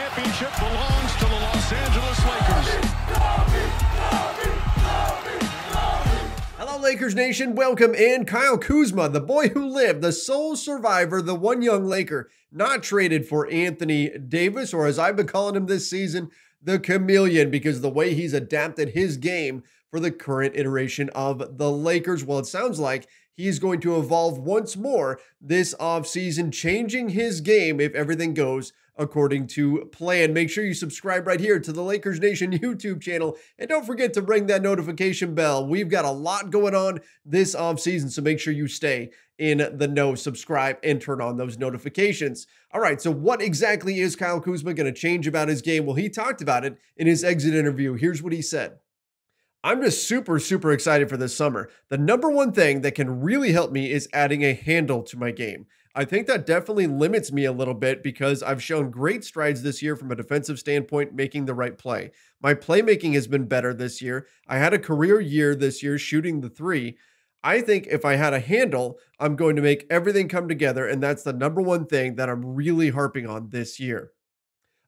championship belongs to the Los Angeles Lakers. Hello, Lakers Nation. Welcome in. Kyle Kuzma, the boy who lived, the sole survivor, the one young Laker, not traded for Anthony Davis, or as I've been calling him this season, the chameleon, because the way he's adapted his game for the current iteration of the Lakers. Well, it sounds like he's going to evolve once more this offseason, changing his game if everything goes according to plan. Make sure you subscribe right here to the Lakers Nation YouTube channel. And don't forget to ring that notification bell. We've got a lot going on this offseason, so make sure you stay in the know, subscribe, and turn on those notifications. All right, so what exactly is Kyle Kuzma going to change about his game? Well, he talked about it in his exit interview. Here's what he said. I'm just super, super excited for this summer. The number one thing that can really help me is adding a handle to my game. I think that definitely limits me a little bit because I've shown great strides this year from a defensive standpoint, making the right play. My playmaking has been better this year. I had a career year this year shooting the three. I think if I had a handle, I'm going to make everything come together. And that's the number one thing that I'm really harping on this year.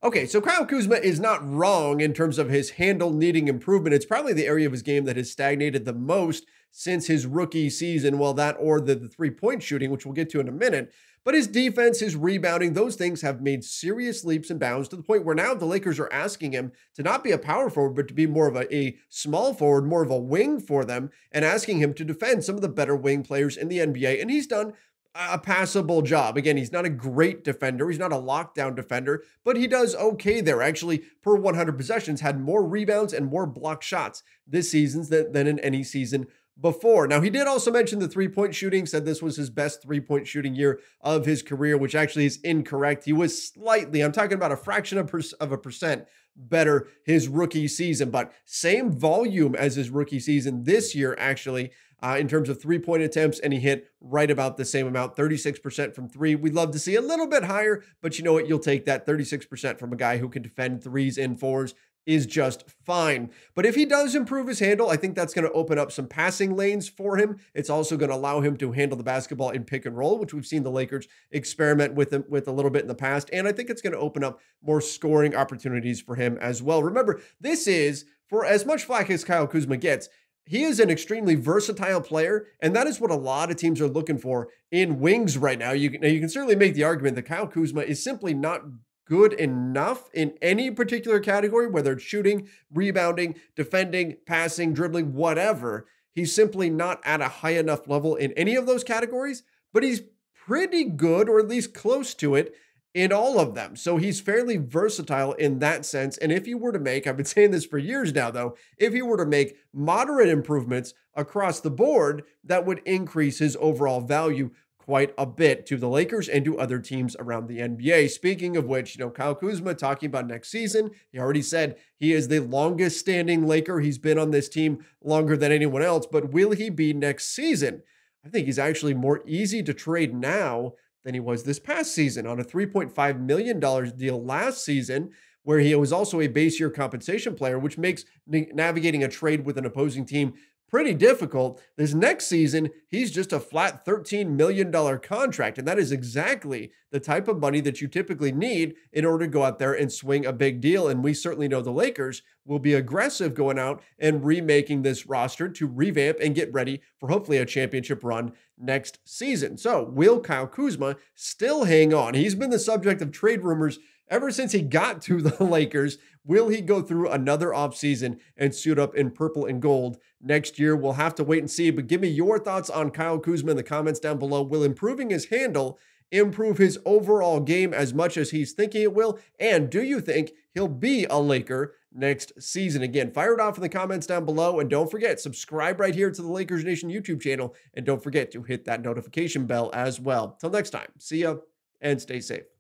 Okay, so Kyle Kuzma is not wrong in terms of his handle needing improvement. It's probably the area of his game that has stagnated the most since his rookie season. Well, that or the, the three point shooting, which we'll get to in a minute. But his defense, his rebounding, those things have made serious leaps and bounds to the point where now the Lakers are asking him to not be a power forward, but to be more of a, a small forward, more of a wing for them, and asking him to defend some of the better wing players in the NBA. And he's done a passable job. Again, he's not a great defender. He's not a lockdown defender, but he does okay there. Actually, per 100 possessions, had more rebounds and more block shots this season than, than in any season before. Now, he did also mention the three point shooting, said this was his best three point shooting year of his career, which actually is incorrect. He was slightly, I'm talking about a fraction of, of a percent better his rookie season, but same volume as his rookie season this year, actually uh, in terms of three point attempts, and he hit right about the same amount 36% from three. We'd love to see a little bit higher, but you know what? You'll take that 36% from a guy who can defend threes and fours is just fine. But if he does improve his handle, I think that's going to open up some passing lanes for him. It's also going to allow him to handle the basketball in pick and roll, which we've seen the Lakers experiment with him with a little bit in the past. And I think it's going to open up more scoring opportunities for him as well. Remember, this is for as much flack as Kyle Kuzma gets, he is an extremely versatile player, and that is what a lot of teams are looking for in wings right now. You can, you can certainly make the argument that Kyle Kuzma is simply not good enough in any particular category, whether it's shooting, rebounding, defending, passing, dribbling, whatever. He's simply not at a high enough level in any of those categories, but he's pretty good, or at least close to it, in all of them. So he's fairly versatile in that sense. And if he were to make, I've been saying this for years now, though, if he were to make moderate improvements across the board, that would increase his overall value quite a bit to the Lakers and to other teams around the NBA. Speaking of which, you know, Kyle Kuzma talking about next season, he already said he is the longest standing Laker. He's been on this team longer than anyone else, but will he be next season? I think he's actually more easy to trade now than he was this past season on a $3.5 million deal last season, where he was also a base year compensation player, which makes navigating a trade with an opposing team pretty difficult. This next season, he's just a flat $13 million contract. And that is exactly the type of money that you typically need in order to go out there and swing a big deal. And we certainly know the Lakers will be aggressive going out and remaking this roster to revamp and get ready for hopefully a championship run next season. So, will Kyle Kuzma still hang on? He's been the subject of trade rumors ever since he got to the Lakers. Will he go through another offseason and suit up in purple and gold next year? We'll have to wait and see. But give me your thoughts on Kyle Kuzma in the comments down below. Will improving his handle improve his overall game as much as he's thinking it will? And do you think he'll be a Laker next season? Again, fire it off in the comments down below. And don't forget, subscribe right here to the Lakers Nation YouTube channel. And don't forget to hit that notification bell as well. Till next time, see ya and stay safe.